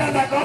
Ọ̀kadà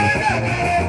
¡Vamos!